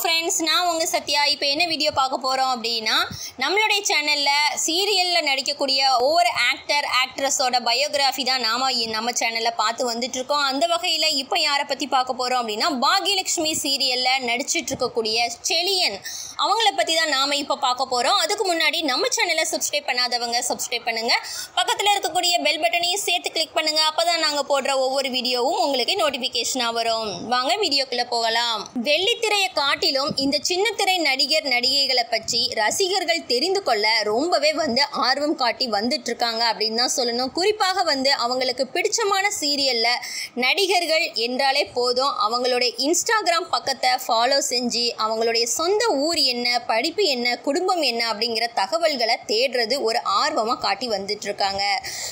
Friends நான் உங்கள் சத்யா. இப்போ என்ன வீடியோ பார்க்க போகிறோம் அப்படின்னா நம்மளுடைய சேனலில் சீரியலில் நடிக்கக்கூடிய ஒவ்வொரு ஆக்டர் ஆக்ட்ரஸோட பயோகிராஃபி தான் நாம நம்ம சேனலில் பார்த்து வந்துட்ருக்கோம் அந்த வகையில் இப்போ யாரை பற்றி பார்க்க போகிறோம் அப்படின்னா பாகியலட்சுமி சீரியலில் நடிச்சிட்டு இருக்கக்கூடிய செலியன் அவங்கள பற்றி தான் நாம் இப்போ பார்க்க போகிறோம் அதுக்கு முன்னாடி நம்ம சேனலை சப்ஸ்கிரைப் பண்ணாதவங்க சப்ஸ்கிரைப் பண்ணுங்கள் பக்கத்தில் இருக்கக்கூடிய பெல் பட்டனையும் சேர்த்து கிளிக் பண்ணுங்கள் அப்போ தான் நாங்கள் போடுற ஒவ்வொரு வீடியோவும் உங்களுக்கு நோட்டிஃபிகேஷனாக வரும். வாங்க வீடியோக்குள்ளே போகலாம். வெள்ளித்திரையை காட்டிலும் இந்த சின்னத்திரை நடிகர் நடிகைகளை பற்றி ரசிகர்கள் தெரிந்து கொள்ள ரொம்பவே வந்து ஆர்வம் காட்டி வந்துட்டு இருக்காங்க அப்படின்னு தான் சொல்லணும். குறிப்பாக வந்து அவங்களுக்கு பிடிச்சமான சீரியலில் நடிகர்கள் என்றாலே போதும். அவங்களுடைய இன்ஸ்டாகிராம் பக்கத்தை ஃபாலோ செஞ்சு அவங்களுடைய சொந்த ஊர் என்ன படிப்பு என்ன குடும்பம் என்ன அப்படிங்கிற தகவல்களை தேடுறது ஒரு ஆர்வமாக காட்டி வந்துட்டு இருக்காங்க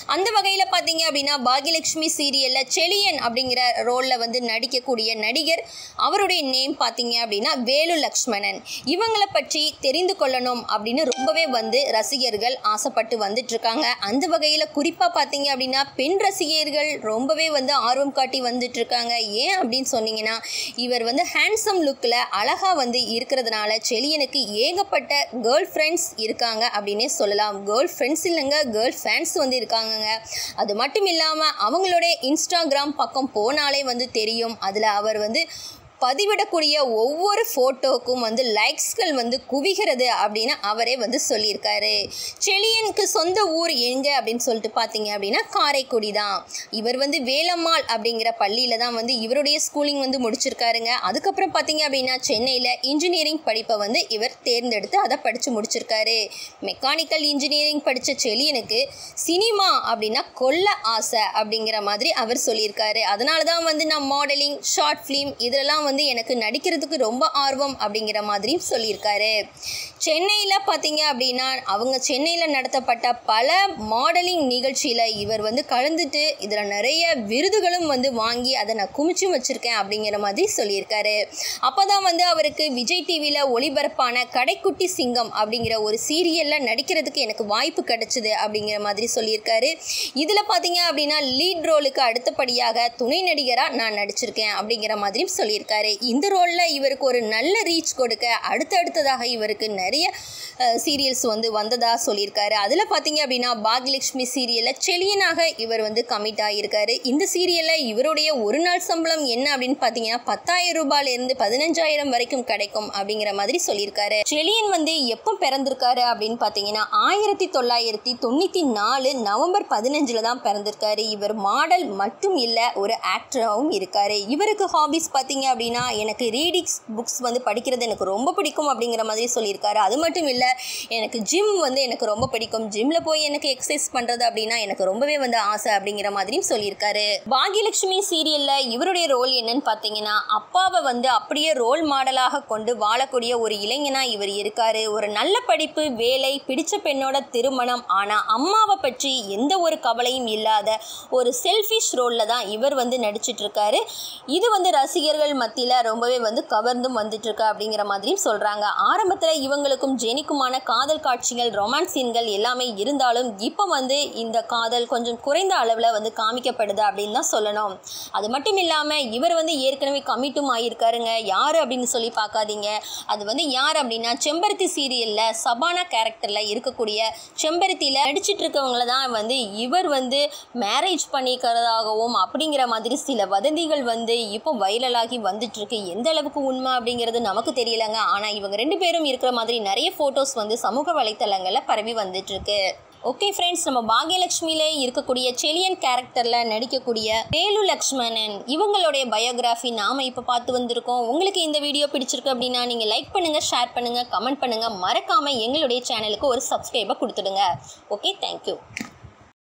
அந்த வகையில் பார்த்தீங்க அப்படின்னா பாகியலட்சுமி சீரியலில் செலியன் அப்படிங்கிற ரோலில் வந்து நடிக்கக்கூடிய நடிகர் அவருடைய நேம் பார்த்தீங்க அப்படின்னா வேலு லக்ஷ்மணன். இவங்களை பற்றி தெரிந்து கொள்ளணும் அப்படின்னு ரொம்பவே வந்து ரசிகர்கள் ஆசைப்பட்டு வந்துட்டு இருக்காங்க அந்த வகையில் குறிப்பாக பார்த்தீங்க அப்படின்னா பெண் ரசிகர்கள் ரொம்பவே வந்து ஆர்வம் காட்டி வந்துட்டு இருக்காங்க ஏன் அப்படின்னு சொன்னீங்கன்னா இவர் வந்து ஹேண்ட்ஸம் லுக்கில் அழகாக வந்து இருக்கிறதுனால செலியனுக்கு ஏகப்பட்ட கேர்ள் ஃப்ரெண்ட்ஸ் இருக்காங்க அப்படின்னே சொல்லலாம். கேர்ள் ஃப்ரெண்ட்ஸ் இல்லைங்க கேர்ள் ஃபேன்ஸ் வந்து இருக்காங்கங்க. அது மட்டும் இல்லாமல் அவங்களுடைய இன்ஸ்டாகிராம் பக்கம் போனாலே வந்து தெரியும். அதில் அவர் வந்து பதிவிடக்கூடிய ஒவ்வொரு ஃபோட்டோக்கும் வந்து லைக்ஸ்கள் வந்து குவிகிறது அப்படின்னு அவரே வந்து சொல்லியிருக்காரு. செளியனுக்கு சொந்த ஊர் எங்கே அப்படின்னு சொல்லிட்டு பார்த்தீங்க அப்படின்னா காரைக்குடி தான். இவர் வந்து வேலம்மாள் அப்படிங்கிற பள்ளியில் தான் வந்து இவருடைய ஸ்கூலிங் வந்து முடிச்சிருக்காருங்க. அதுக்கப்புறம் பார்த்தீங்க அப்படின்னா சென்னையில் இன்ஜினியரிங் படிப்பை வந்து இவர் தேர்ந்தெடுத்து அதை படித்து முடிச்சிருக்காரு. மெக்கானிக்கல் இன்ஜினியரிங் படித்த செழியனுக்கு சினிமா அப்படின்னா கொல்ல ஆசை அப்படிங்கிற மாதிரி அவர் சொல்லியிருக்காரு. அதனால தான் வந்து நான் மாடலிங் ஷார்ட் ஃபிலிம் இதெல்லாம் வந்து எனக்கு நடிக்கிறதுக்கு ரொம்ப ஆர்வம் அப்படிங்கிற மாதிரியும் சொல்லியிருக்காரு. சென்னையில் பார்த்தீங்க அப்படின்னா அவங்க சென்னையில் நடத்தப்பட்ட பல மாடலிங் நிகழ்ச்சியில் இவர் வந்து கலந்துட்டு இதில் நிறைய விருதுகளும் வந்து வாங்கி அதை நான் குமிச்சு வச்சுருக்கேன் அப்படிங்கிற மாதிரி சொல்லியிருக்காரு. அப்போ தான் வந்து அவருக்கு விஜய் டிவியில் ஒளிபரப்பான கடைக்குட்டி சிங்கம் அப்படிங்கிற ஒரு சீரியலில் நடிக்கிறதுக்கு எனக்கு வாய்ப்பு கிடைச்சிது அப்படிங்கிற மாதிரி சொல்லியிருக்காரு. இதில் பார்த்தீங்க அப்படின்னா லீட் ரோலுக்கு அடுத்தபடியாக துணை நடிகராக நான் நடிச்சிருக்கேன் அப்படிங்கிற மாதிரியும் சொல்லியிருக்காரு. இந்த ரோலில் இவருக்கு ஒரு நல்ல ரீச் கொடுக்க அடுத்தடுத்ததாக இவருக்கு நிறைய சீரியல்ஸ் வந்து வந்ததாக சொல்லியிருக்காரு. அதில் பார்த்தீங்க அப்படின்னா பாக்யலட்சுமி சீரியலில் செலியனாக இவர் வந்து கமிட் ஆகியிருக்காரு இந்த சீரியலில் இவருடைய ஒரு நாள் சம்பளம் என்ன அப்படின்னு பார்த்தீங்கன்னா பத்தாயிரம் ரூபாயிலிருந்து பதினஞ்சாயிரம் வரைக்கும் கிடைக்கும் அப்படிங்கிற மாதிரி சொல்லியிருக்காரு. செலியன் வந்து எப்போ பிறந்திருக்காரு அப்படின்னு பார்த்தீங்கன்னா ஆயிரத்தி தொள்ளாயிரத்தி தொண்ணூற்றி நாலு நவம்பர் பதினஞ்சில் தான் பிறந்திருக்காரு. இவர் மாடல் மட்டும் இல்லை ஒரு ஆக்டராகவும் இருக்காரு. இவருக்கு ஹாபிஸ் பார்த்தீங்க அப்படின்னா எனக்கு ரீடிங்ஸ் புக்ஸ் வந்து படிக்கிறது எனக்கு ரொம்ப பிடிக்கும் அப்படிங்கிற மாதிரி சொல்லியிருக்காரு. அது மட்டும் இல்லை எனக்கு ஜிம் வந்து எனக்கு ரொம்ப பிடிக்கும். ஜிம்மில் போய் எனக்கு எக்ஸசைஸ் பண்ணுறது அப்படின்னா எனக்கு ரொம்பவே வந்து ஆசை அப்படிங்கிற மாதிரியும் சொல்லியிருக்காரு. பாகியலட்சுமி சீரியலில் இவருடைய ரோல் என்னன்னு பார்த்தீங்கன்னா அப்பாவை வந்து அப்படியே ரோல் மாடலாக கொண்டு வாழக்கூடிய ஒரு இளைஞனா இவர் இருக்காரு. ஒரு நல்ல படிப்பு வேலை பிடிச்ச பெண்ணோட திருமணம் ஆனால் அம்மாவை பற்றி எந்த ஒரு கவலையும் இல்லாத ஒரு செல்ஃபிஷ் ரோலில் தான் இவர் வந்து நடிச்சிட்டு இருக்காரு இது வந்து ரசிகர்கள் மத்தியில் ரொம்பவே வந்து கவர்ந்தும் வந்துட்டுருக்கு அப்படிங்கிற மாதிரியும் சொல்கிறாங்க ஆரம்பத்தில் இவங்களுக்கும் ஜெனிக்குமான காதல் காட்சிகள் ரொமான்ஸ் சீன்கள் எல்லாமே இருந்தாலும் இப்போ வந்து இந்த காதல் கொஞ்சம் குறைந்த அளவில் வந்து காமிக்கப்படுது அப்படின்னு தான் சொல்லணும். அது மட்டும் இல்லாமல் இவர் வந்து ஏற்கனவே கமிட்டும் ஆகியிருக்காருங்க யார் அப்படின்னு சொல்லி பார்க்காதீங்க. அது வந்து யார் அப்படின்னா செம்பருத்தி சீரியலில் சபானா கேரக்டரில் இருக்கக்கூடிய செம்பருத்தியில் நடிச்சிட்டு இருக்கவங்கள தான் வந்து இவர் வந்து மேரேஜ் பண்ணிக்கிறதாகவும் அப்படிங்கிற மாதிரி சில வதந்திகள் வந்து இப்போ வைரலாகி வந்து இருக்கு எந்த அளவுக்கு உண்மை அப்படிங்கிறது நமக்கு தெரியலங்க. ஆனால் இவங்க ரெண்டு பேரும் இருக்கிற மாதிரி நிறைய ஃபோட்டோஸ் வந்து சமூக வலைத்தளங்களில் பரவி வந்துட்டுருக்கு. ஓகே ஃப்ரெண்ட்ஸ் நம்ம பாகியலட்சுமியிலே இருக்கக்கூடிய செலியன் கேரக்டரில் நடிக்கக்கூடிய வேலு லக்ஷ்மணன் இவங்களுடைய பயோகிராஃபி நாம் இப்போ பார்த்து வந்திருக்கோம். உங்களுக்கு இந்த வீடியோ பிடிச்சிருக்கு அப்படின்னா நீங்கள் லைக் பண்ணுங்கள் ஷேர் பண்ணுங்கள் கமெண்ட் பண்ணுங்கள் மறக்காமல் எங்களுடைய சேனலுக்கு ஒரு சப்ஸ்கிரைபை கொடுத்துடுங்க. Okay thank you